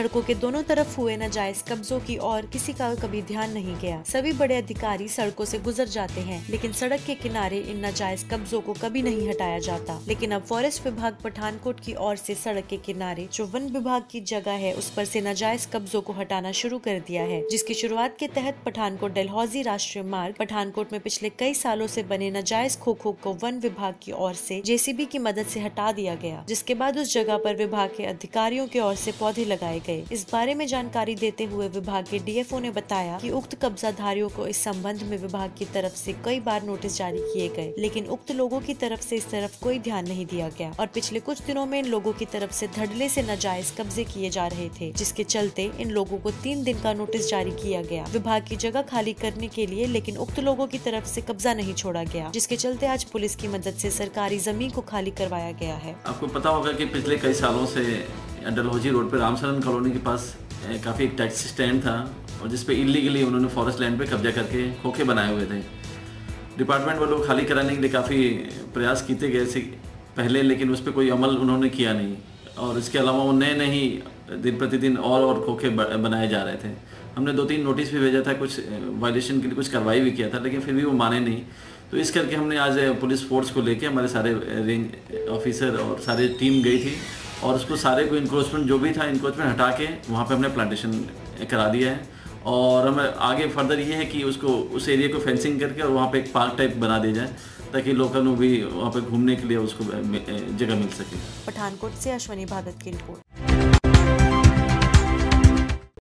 सड़कों के दोनों तरफ़ हुए नाजायज कब्जों की और किसी का कभी ध्यान नहीं गया। सभी बड़े अधिकारी सड़कों से गुजर जाते हैं, लेकिन सड़क के किनारे इन नाजायज कब्जों को कभी नहीं हटाया जाता। लेकिन अब फॉरेस्ट विभाग पठानकोट की ओर से सड़क के किनारे जो वन विभाग की जगह है, उस पर से नाजायज कब्जों को हटाना शुरू कर दिया है, जिसकी शुरुआत के तहत पठानकोट डलहौजी राष्ट्रीय मार्ग, पठानकोट में पिछले कई सालों से बने नाजायज खोखो को वन विभाग की ओर से जेसीबी की मदद से हटा दिया गया, जिसके बाद उस जगह पर विभाग के अधिकारियों की ओर से पौधे लगाए गए। इस बारे में जानकारी देते हुए विभाग के डीएफओ ने बताया कि उक्त कब्जाधारियों को इस संबंध में विभाग की तरफ़ से कई बार नोटिस जारी किए गए, लेकिन उक्त लोगों की तरफ़ से इस तरफ़ कोई ध्यान नहीं दिया गया और पिछले कुछ दिनों में इन लोगों की तरफ़ से धड़ल्ले से नाजायज कब्जे किए जा रहे थे, जिसके चलते इन लोगों को तीन दिन का नोटिस जारी किया गया। विभाग की जगह खाली करने के लिए, लेकिन उक्त लोगों की तरफ़ से कब्जा नहीं छोड़ा गया, जिसके चलते आज पुलिस की मदद से सरकारी ज़मीन को खाली करवाया गया है। आपको पता होगा कि पिछले कई सालों से डलहौजी रोड पर रामसरन कॉलोनी के पास काफ़ी एक टैक्सी स्टैंड था और जिस पे इलीगली उन्होंने फॉरेस्ट लैंड पे कब्जा करके खोखे बनाए हुए थे। डिपार्टमेंट वालों खाली कराने के लिए काफ़ी प्रयास किए गए थे पहले, लेकिन उस पर कोई अमल उन्होंने किया नहीं। और इसके अलावा वो नए नए ही दिन प्रतिदिन और और खोखे बनाए जा रहे थे। हमने दो तीन नोटिस भी भेजा था, कुछ वायलेशन के लिए कुछ कार्रवाई भी किया था, लेकिन फिर भी वो माने नहीं। तो इस करके हमने आज पुलिस फोर्स को लेके हमारे सारे रेंज ऑफिसर और सारे टीम गई थी। और उसको सारे को इंक्रोचमेंट जो भी था इंक्रोचमेंट हटा के वहाँ पे हमने प्लांटेशन करा दिया है। और हमें आगे फर्दर ये है कि उसको, उस एरिया को फेंसिंग करके और वहाँ पे एक पार्क टाइप बना दिया जाए, ताकि लोकल भी वहाँ पे घूमने के लिए उसको जगह मिल सके। पठानकोट से अश्वनी भागत की रिपोर्ट